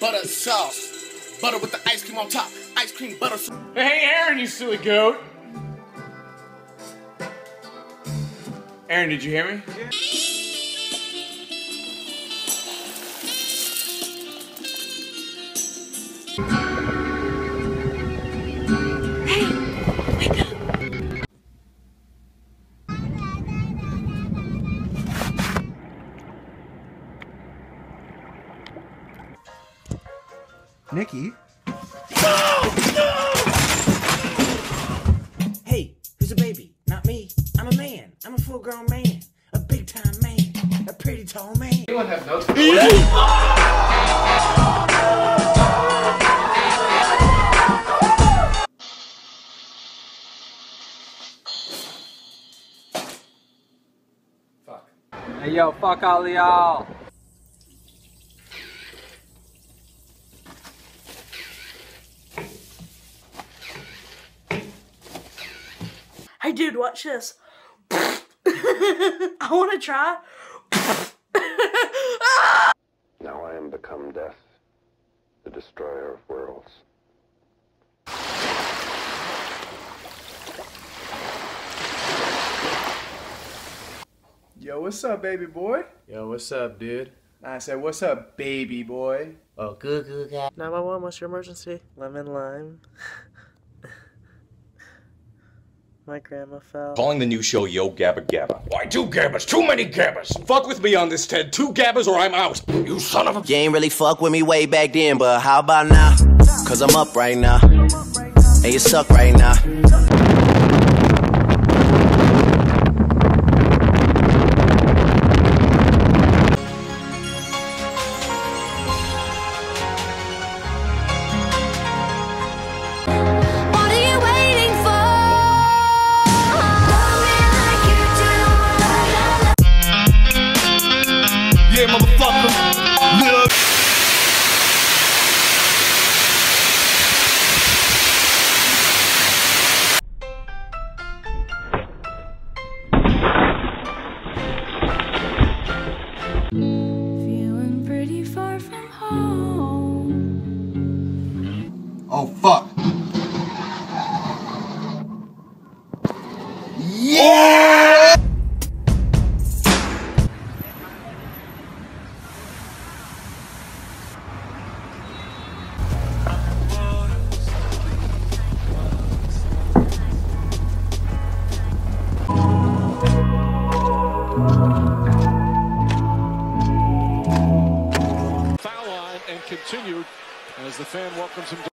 butter sauce. Butter with the ice cream on top. Ice cream butter sauce. Hey, Aaron, you silly goat. Aaron, did you hear me? Nikki? Hey, who's a baby? Not me. I'm a man. I'm a full grown man. A big time man. A pretty tall man. Anyone have notes? Fuck. Hey yo, fuck all of y'all. Hey, dude, watch this. I want to try. Now I am become death, the destroyer of worlds. Yo, what's up, baby boy? Yo, what's up, dude? I said, what's up, baby boy? Oh, good, good guy. 911, what's your emergency? Lemon lime. My grandma fell. Calling the new show Yo Gabba Gabba. Why two Gabbas? Too many Gabbas! Fuck with me on this, Ted. Two Gabbas or I'm out. You son of a. You ain't really fuck with me way back then, but how about now? Cause I'm up right now. And you suck right now. Oh, fuck. Fan welcomes him